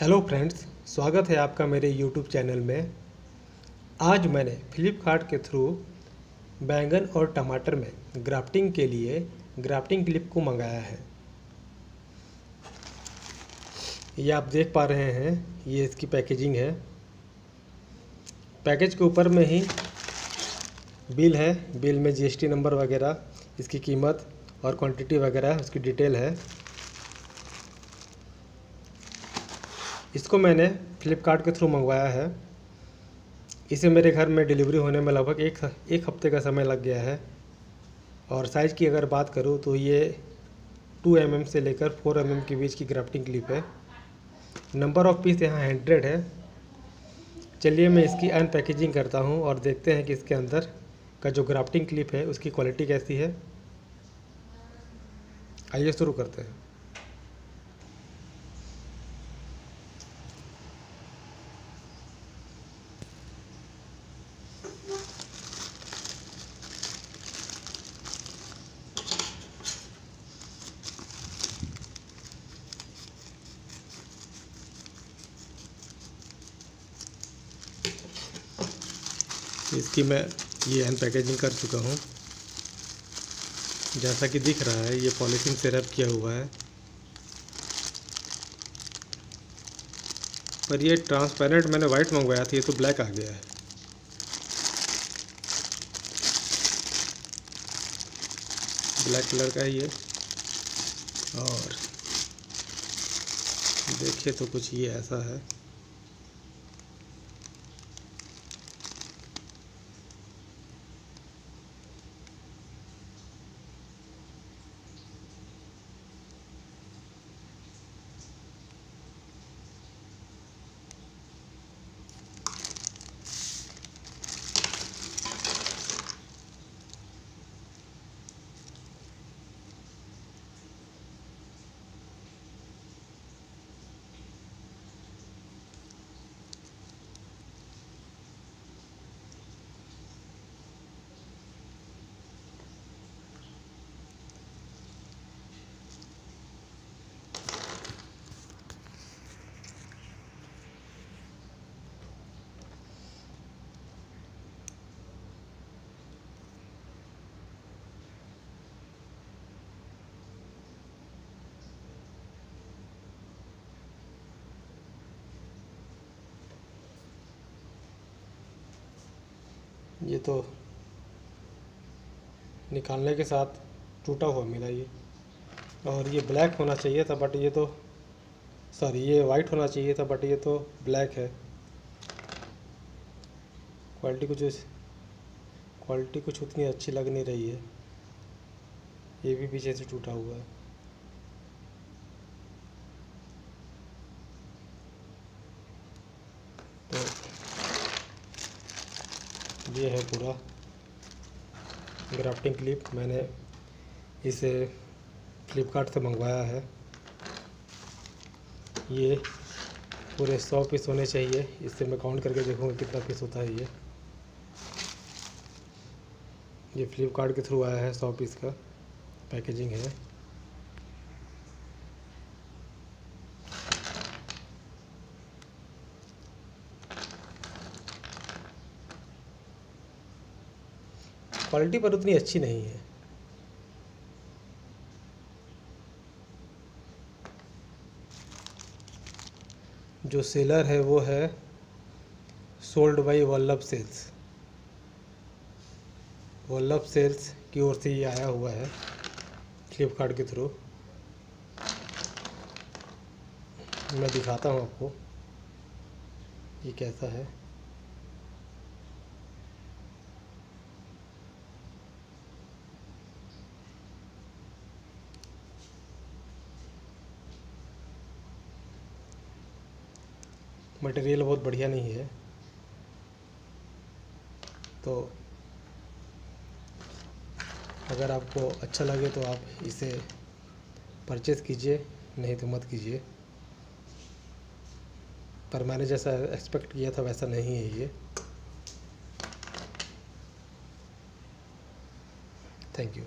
Hello friends, स्वागत है आपका मेरे यूट्यूब चैनल में। आज मैंने फ्लिपकार्ट के थ्रू बैंगन और टमाटर में ग्राफ्टिंग के लिए ग्राफ्टिंग क्लिप को मंगाया है। ये आप देख पा रहे हैं, ये इसकी पैकेजिंग है। पैकेज के ऊपर में ही बिल है, बिल में जीएसटी नंबर वगैरह, इसकी कीमत और क्वांटिटी वगैरह, उसकी डिटेल है। इसको मैंने फ़्लिपकार्ट के थ्रू मंगवाया है। इसे मेरे घर में डिलीवरी होने में लगभग एक एक हफ़्ते का समय लग गया है। और साइज़ की अगर बात करूँ तो ये टू एम mm से लेकर फोर एम mm के बीच की ग्राफ्टिंग क्लिप है। नंबर ऑफ़ पीस यहाँ हंड्रेड है। चलिए मैं इसकी अनपैकेजिंग करता हूँ और देखते हैं कि इसके अंदर का जो ग्राफ्टिंग क्लिप है उसकी क्वालिटी कैसी है। आइए शुरू करते हैं। इसकी मैं ये हैंड पैकेजिंग कर चुका हूँ। जैसा कि दिख रहा है, ये पॉलीथीन से रैप किया हुआ है। पर ये ट्रांसपेरेंट मैंने वाइट मंगवाया था, ये तो ब्लैक आ गया है। ब्लैक कलर का है ये और देखिए तो कुछ ये ऐसा है। ये तो निकालने के साथ टूटा हुआ मिला ये। और ये ब्लैक होना चाहिए था बट ये तो सॉरी ये वाइट होना चाहिए था बट ये तो ब्लैक है। क्वालिटी कुछ क्वालिटी कुछ उतनी अच्छी लग नहीं रही है। ये भी पीछे से टूटा हुआ है। ये है पूरा ग्राफ्टिंग क्लिप। मैंने इसे फ्लिपकार्ट से मंगवाया है। ये पूरे सौ पीस होने चाहिए। इससे मैं काउंट करके देखूँगा कितना पीस होता है ये। ये फ्लिपकार्ट के थ्रू आया है सौ पीस का। पैकेजिंग है। क्वालिटी पर उतनी अच्छी नहीं है। जो सेलर है, वो है sold by Vallabh sales. Vallabh sales की ओर से ये आया हुआ है, फ्लिपकार्ट के थ्रू। मैं दिखाता हूँ आपको, ये कैसा है। मटेरियल बहुत बढ़िया नहीं है। तो अगर आपको अच्छा लगे तो आप इसे परचेज़ कीजिए, नहीं तो मत कीजिए। पर मैंने जैसा एक्सपेक्ट किया था वैसा नहीं है ये। Thank you